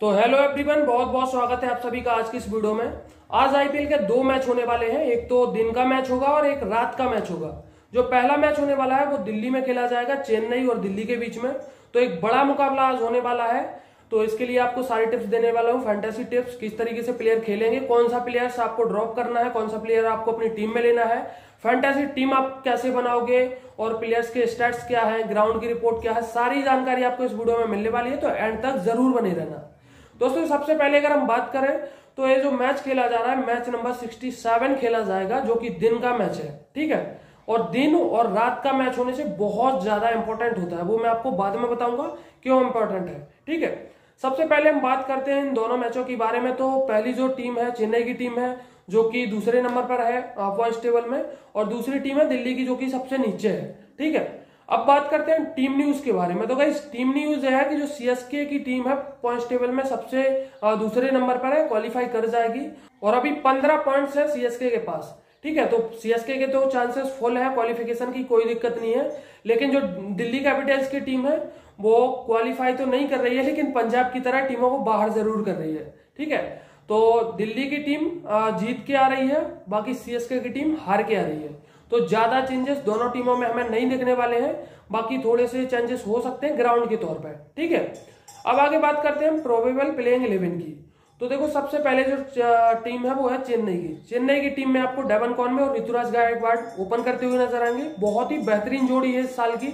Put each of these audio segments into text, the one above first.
तो hello everyone बहुत बहुत स्वागत है आप सभी का आज की इस वीडियो में। आज आईपीएल के दो मैच होने वाले हैं, एक तो दिन का मैच होगा और एक रात का मैच होगा। जो पहला मैच होने वाला है, वो दिल्ली में खेला जाएगा, चेन्नई और दिल्ली के बीच में। तो एक बड़ा मुकाबला आज होने वाला है। तो इसके लिए आपको सारी टिप्स देने वाला हूँ फैंटेसी टिप्स किस तरीके से प्लेयर खेलेंगे, कौन सा प्लेयर्स आपको ड्रॉप करना है, कौन सा प्लेयर आपको अपनी टीम में लेना है। फैंटेसी टीम आप कैसे बनाओगे और प्लेयर्स के स्टैट्स क्या है ग्राउंड की रिपोर्ट क्या है, सारी जानकारी आपको इस वीडियो में मिलने वाली है। तो एंड तक ज़रूर बने रहना। दोस्तों, सबसे पहले अगर हम बात करें तो ये जो मैच खेला जा रहा है, मैच नंबर 67 खेला जाएगा, जो कि दिन का मैच है, ठीक है? और दिन और रात का मैच होने से बहुत ज़्यादा इंपॉर्टेंट होता है। वो मैं आपको बाद में बताऊँगा क्यों इंपॉर्टेंट है, ठीक है? सबसे पहले हम बात करते हैं इन दोनों मैचों के बारे में। तो पहली जो टीम है, चेन्नई की टीम है, जो कि दूसरे नंबर पर है पॉइंट टेबल में, और दूसरी टीम है दिल्ली की, जो कि सबसे नीचे है, ठीक है? अब बात करते हैं टीम न्यूज़ के बारे में। तो भाई टीम न्यूज़ है कि जो सीएसके की टीम है पॉइंट टेबल में सबसे दूसरे नंबर पर है क्वालिफाई कर जाएगी। और अभी पंद्रह पॉइंट्स है सीएसके के पास। ठीक है तो सीएसके के तो चांसेस फुल है क्वालिफिकेशन की कोई दिक्कत नहीं है। लेकिन जो दिल्ली कैपिटल्स की टीम है, वो क्वालिफाई तो नहीं कर रही है, लेकिन पंजाब की तरह टीमों को बाहर ज़रूर कर रही है। ठीक है तो दिल्ली की टीम जीत के आ रही है, बाकी सीएसके की टीम हार के आ रही है। तो ज़्यादा चेंजेस दोनों टीमों में हमें नहीं देखने वाले हैं, बाकी थोड़े से चेंजेस हो सकते हैं ग्राउंड के तौर पर ठीक है? अब आगे बात करते हैं प्रोबेबल प्लेइंग इलेवन की। तो देखो, सबसे पहले जो टीम है वो है चेन्नई की। चेन्नई की टीम में आपको डेवन कॉन में और ऋतुराज गायकवाड़ ओपन करते हुए नज़र आएँगे। बहुत ही बेहतरीन जोड़ी है इस साल की।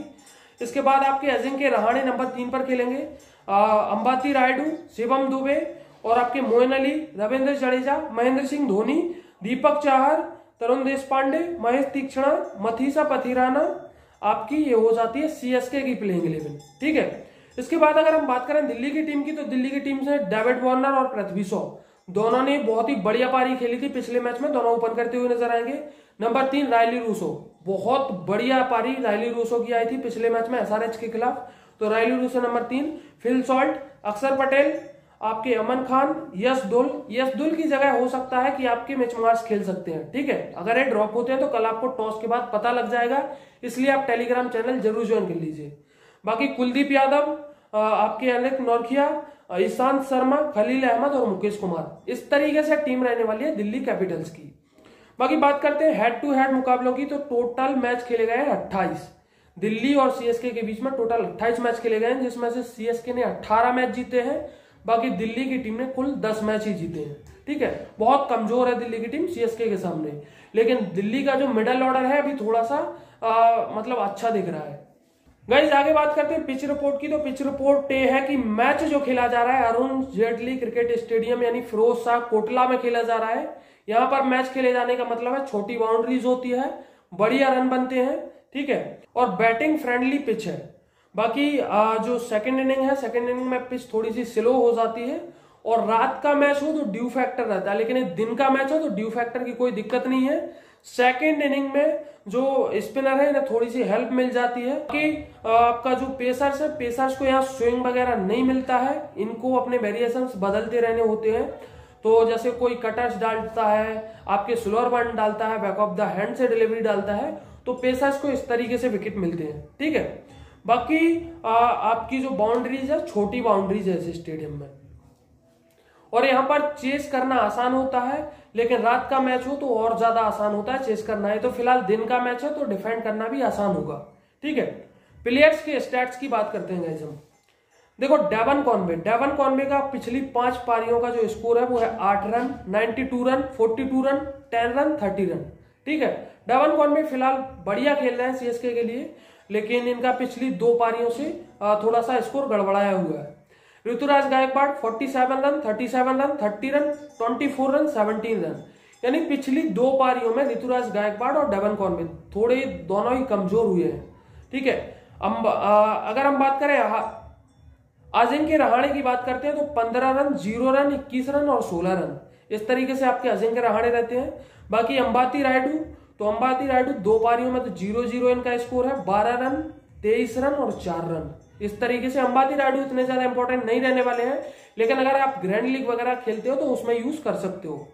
इसके बाद आपके अजिंक्य रहाणे नंबर तीन पर खेलेंगे। अंबाती रायडू, शिवम दुबे और आपके मोइन अली, रविंद्र जडेजा, महेंद्र सिंह धोनी, दीपक चाहर तरुण देश पांडे महेश तीक्षणा, मथीसा पथिराना, आपकी ये हो जाती है सीएसके की प्लेइंग इलेवन ठीक है? इसके बाद अगर हम बात करें दिल्ली की टीम की तो दिल्ली की टीम से डेविड वार्नर और पृथ्वी शॉ, दोनों ने बहुत ही बढ़िया पारी खेली थी पिछले मैच में, दोनों ओपन करते हुए नज़र आएँगे। नंबर तीन रायली रूसो बहुत बढ़िया पारी रायली रूसो की आई थी पिछले मैच में एसआरएच के खिलाफ। तो रायली रूसो नंबर तीन फिल सॉल्ट अक्षर पटेल आपके अमन खान, यश दुल दुल की जगह हो सकता है कि आपके मैचमार्स खेल सकते हैं, ठीक है? अगर ये ड्रॉप होते हैं तो कल आपको टॉस के बाद पता लग जाएगा, इसलिए आप टेलीग्राम चैनल ज़रूर ज्वाइन कर लीजिए। बाकी कुलदीप यादव आपके अनिक नौरखिया ईशांत शर्मा, खलील अहमद और मुकेश कुमार, इस तरीके से टीम रहने वाली है दिल्ली कैपिटल्स की। बाकी बात करते हैं हेड टू हेड मुकाबलों की तो टोटल मैच खेले गए हैं अट्ठाईस। दिल्ली और सीएसके के बीच में टोटल अट्ठाईस मैच खेले गए हैं, जिसमें से सीएसके ने अट्ठारह मैच जीते हैं बाकी दिल्ली की टीम ने कुल दस मैच ही जीते हैं। ठीक है? बहुत कमज़ोर है दिल्ली की टीम सीएसके के सामने। लेकिन दिल्ली का जो मिडल ऑर्डर है अभी थोड़ा सा आ, मतलब अच्छा दिख रहा है। गाइज़ आगे बात करते हैं पिच रिपोर्ट की। तो पिच रिपोर्ट ये है कि मैच जो खेला जा रहा है अरुण जेटली क्रिकेट स्टेडियम यानी फिरोज शाह कोटला में खेला जा रहा है। यहाँ पर मैच खेले जाने का मतलब है छोटी बाउंड्रीज होती है बढ़िया रन बनते हैं ठीक है? और बैटिंग फ्रेंडली पिच है। बाकी जो सेकंड इनिंग है सेकेंड इनिंग में पिच थोड़ी सी स्लो हो जाती है और रात का मैच हो तो ड्यू फैक्टर रहता है, लेकिन दिन का मैच हो तो ड्यू फैक्टर की कोई दिक्कत नहीं है। सेकेंड इनिंग में जो स्पिनर है, इन्हें थोड़ी सी हेल्प मिल जाती है। कि आपका जो पेसर्स है पेसर्स को यहाँ स्विंग वगैरह नहीं मिलता है, इनको अपने वेरिएशन बदलते रहने होते हैं। तो जैसे कोई कटर्स डालता है, आपके स्लोअर वन डालता है बैक ऑफ़ द हैंड से डिलीवरी डालता है तो पेसर्स को इस तरीके से विकेट मिलते हैं, ठीक है? बाकी आ, आपकी जो बाउंड्रीज है छोटी बाउंड्रीज है इस स्टेडियम में। और यहाँ पर चेस करना आसान होता है लेकिन रात का मैच हो तो और ज़्यादा आसान होता है चेस करना। है तो फ़िलहाल दिन का मैच है तो डिफेंड करना भी आसान होगा। ठीक है? प्लेयर्स के स्टैट्स की बात करते हैं हम। देखो डेवन कॉनवे डेवन कॉनवे का पिछली पाँच पारियों का जो स्कोर है वो है आठ run ninety two run forty two run ten run thirty run. ठीक है? डेवन कॉनवे फ़िलहाल बढ़िया खेल रहे हैं सीएसके के लिए। लेकिन इनका पिछली दो पारियों से थोड़ा सा स्कोर गड़बड़ाया हुआ है। Ruturaj Gaikwad 47 run 37 run 30 run 24 run 17 run यानी पिछली दो पारियों में ऋतुराज गायकवाड़ और डेवन कॉर्न में थोड़े दोनों ही कमज़ोर हुए हैं। ठीक है? अब अगर हम बात करें अजिंक्य रहाणे की बात करते हैं तो 15 रन ज़ीरो रन 21 रन और 16 रन इस तरीके से आपके अजिंक्य रहाणे रहते हैं। बाकी अंबाती रायडू तो अंबाती रायडू दो पारियों में तो ज़ीरो ज़ीरो इनका स्कोर है, बारह रन, तेईस रन और चार रन। इस तरीके से अंबाती रायडू इतने ज़्यादा इंपॉर्टेंट नहीं रहने वाले हैं, लेकिन अगर आप ग्रैंड लीग वगैरह खेलते हो तो उसमें यूज़ कर सकते हो।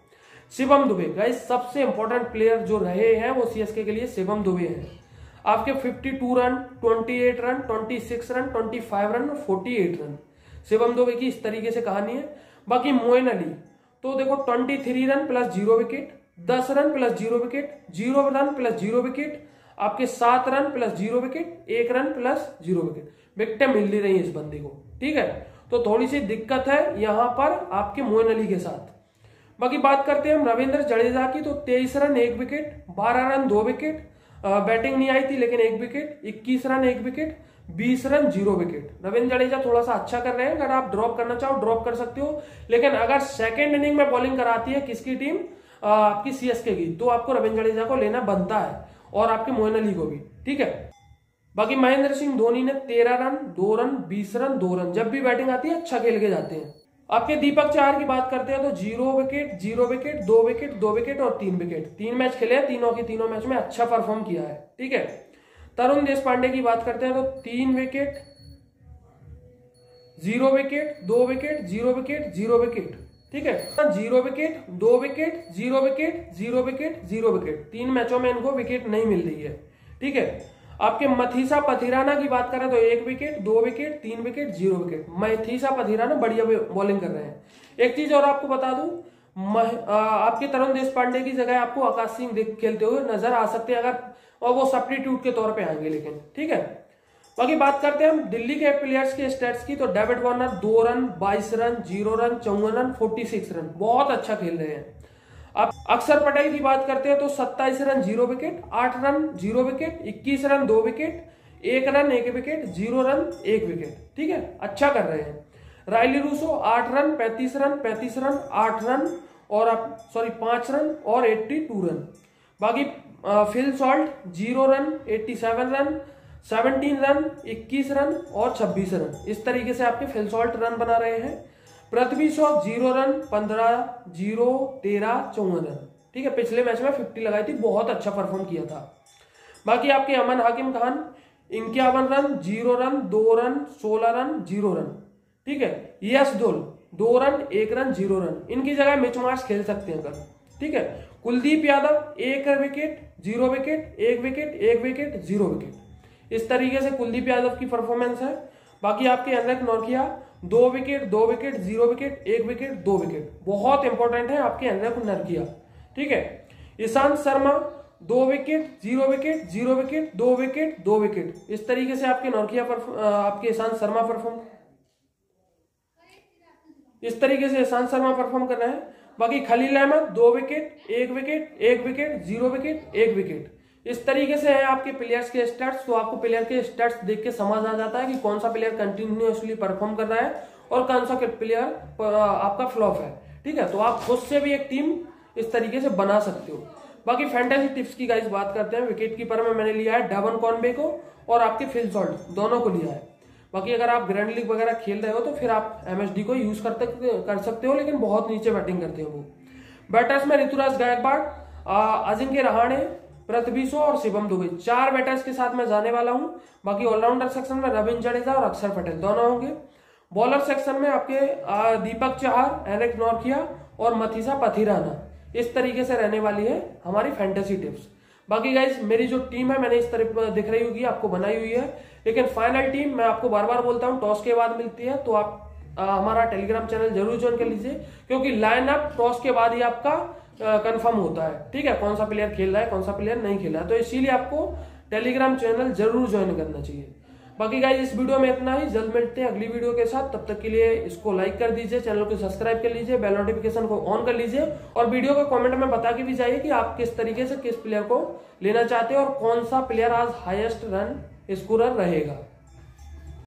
शिवम दुबे गाइस सबसे इंपॉर्टेंट प्लेयर जो रहे हैं वो सीएसके के लिए शिवम दुबे हैं। आपके 52 रन 28 रन 26 रन 25 रन और 48 रन शिवम दुबे की इस तरीके से कहानी है। बाकी मोइन अली तो देखो twenty three run plus zero wicket दस run plus zero wicket zero run plus zero wicket आपके सात रन प्लस ज़ीरो विकेट एक रन प्लस ज़ीरो विकेट विकेटें मिल नहीं रही इस बंदे को, ठीक है? तो थोड़ी सी दिक्कत है यहाँ पर आपके मोइन अली के साथ। बाकी बात करते हैं हम रविंद्र जडेजा की तो तेईस रन, एक विकेट बारह रन, दो विकेट बैटिंग नहीं आई थी, लेकिन एक विकेट इक्कीस रन, एक विकेट बीस run zero wicket Ravindra Jadeja थोड़ा सा अच्छा कर रहे हैं, अगर आप ड्रॉप करना चाहो ड्रॉप कर सकते हो। लेकिन अगर सेकेंड इनिंग में बॉलिंग कराती है, किसकी टीम आपकी सीएसके की। तो आपको रविंद्र जडेजा को लेना बनता है और आपके मोइन अली को भी, ठीक है? बाकी महेंद्र सिंह धोनी ने तेरह रन, दो रन, बीस रन, दो रन, जब भी बैटिंग आती है अच्छा खेल के जाते हैं। आपके दीपक चार की बात करते हैं तो ज़ीरो विकेट ज़ीरो विकेट, दो विकेट दो विकेट और तीन विकेट। तीन मैच खेले हैं, तीनों के तीनों मैच में अच्छा परफॉर्म किया है, ठीक है? तरुण देश पांडे की बात करते हैं तो तीन विकेट, ज़ीरो विकेट, दो wicket, zero wicket zero wicket. ठीक है? ज़ीरो विकेट दो wicket zero wicket zero wicket zero wicket तीन मैचों में इनको विकेट नहीं मिल रही है। ठीक है? आपके मथीसा पथिराना की बात करें तो एक विकेट दो विकेट तीन wicket zero wicket Matheesha Pathirana बढ़िया बॉलिंग कर रहे हैं। एक चीज़ और आपको बता दू आपके तरुण देश पांडे की जगह आपको आकाश सिंह खेलते हुए नज़र आ सकते हैं अगर और वो सब्टीट्यूट के तौर पे आएँगे लेकिन। ठीक है? बाकी बात करते हैं हम दिल्ली के प्लेयर्स के स्टेट्स की। तो डेविड वार्नर दो रन, बाईस रन, ज़ीरो रन, चौवन रन फोर्टी सिक्स रन। बहुत अच्छा खेल रहे हैं। अब अक्षर पटेल की बात करते हैं तो 27 रन, ज़ीरो विकेट आठ रन, ज़ीरो विकेट 21 रन, दो विकेट एक रन, एक विकेट ज़ीरो रन, एक विकेट ठीक है? अच्छा कर रहे हैं। रायली रूसो आठ रन, पैंतीस रन पैंतीस रन, आठ रन, और अब सॉरी पाँच रन और एट्टी टू रन। बाकी Phil Salt zero run eighty seven run seventeen run, इक्कीस रन और छब्बीस रन। इस तरीके से आपके फिलसॉल्ट रन बना रहे हैं। पृथ्वी शॉ ज़ीरो रन पंद्रह ज़ीरो तेरह, चौवन रन। ठीक है, पिछले मैच में फिफ्टी लगाई थी, बहुत अच्छा परफॉर्म किया था। बाकी आपके अमन हाकिम खान, इक्यावन रन ज़ीरो रन दो रन, सोलह रन ज़ीरो रन ठीक है यस दोल दो रन, एक रन ज़ीरो रन इनकी जगह मिच मार्च खेल सकते हैं कल ठीक है, कुलदीप यादव, एक विकेट ज़ीरो विकेट एक विकेट एक विकेट ज़ीरो विकेट इस तरीके से कुलदीप यादव की परफॉर्मेंस है। बाकी आपके अनरक नौरखिया दो विकेट दो विकेट ज़ीरो विकेट एक विकेट दो विकेट बहुत इंपॉर्टेंट है आपके अनरक नरकिया ठीक है? ईशांत शर्मा, दो wicket zero wicket zero wicket दो विकेट दो विकेट इस तरीके से आपके नौरकिया पर आपके ईशांत शर्मा परफॉर्म इस तरीके से ईशांत शर्मा परफॉर्म कर रहे हैं। बाकी खलील अहमद, दो विकेट एक विकेट एक विकेट ज़ीरो विकेट एक विकेट इस तरीके से है आपके प्लेयर्स के स्टेट्स तो आपको प्लेयर के स्टेट्स देख के समझ आ जाता है कि कौन सा प्लेयर कंटिन्यूसली परफॉर्म कर रहा है और कौन सा प्लेयर आपका फ्लॉप है। ठीक है? तो आप खुद से भी एक टीम इस तरीके से बना सकते हो। बाकी फैंटेसी टिप्स की गाइस बात करते हैं। विकेट कीपर में मैंने लिया है डबन कॉनबे को और आपके फिल सॉल्ट दोनों को लिया है। बाकी अगर आप ग्रैंड लीग वगैरह खेल रहे हो तो फिर आप एमएसडी को यूज़ करते, कर सकते हो, लेकिन बहुत नीचे बैटिंग करते हो वो। बैटर्स में ऋतुराज गायकवाड़ अजिंक्य रहाणे पृथ्वी शो और शिवम दुबे। चार बैटर्स के साथ मैं जाने वाला हूँ। बाकी ऑलराउंडर सेक्शन में रविंद्र जडेजा और अक्षर पटेल दोनों होंगे। बॉलर सेक्शन में आपके दीपक चहार एनेक नौरखिया और मथीसा पथिराना। इस तरीके से रहने वाली है हमारी फैंटेसी टिप्स बाकी गाइज़ मेरी जो टीम है मैंने इस तरह दिख रही होगी आपको बनाई हुई है। लेकिन फाइनल टीम मैं आपको बार बार बोलता हूँ टॉस के बाद मिलती है तो आप आ, हमारा टेलीग्राम चैनल ज़रूर ज्वाइन कर लीजिए। क्योंकि लाइनअप टॉस के बाद ही आपका कंफर्म होता है। ठीक है? कौन सा प्लेयर खेल रहा है, कौन सा प्लेयर नहीं खेल रहा है। तो इसीलिए आपको टेलीग्राम चैनल ज़रूर ज्वाइन करना चाहिए। बाकी गाइज़ इस वीडियो में इतना ही। जल्द मिलते हैं अगली वीडियो के साथ। तब तक के लिए इसको लाइक कर दीजिए चैनल को सब्सक्राइब कर लीजिए बेल नोटिफिकेशन को ऑन कर लीजिए और वीडियो के कमेंट में बता के भी जाइए कि आप किस तरीके से किस प्लेयर को लेना चाहते हैं और कौन सा प्लेयर आज हाईएस्ट रन स्कोरर रहेगा।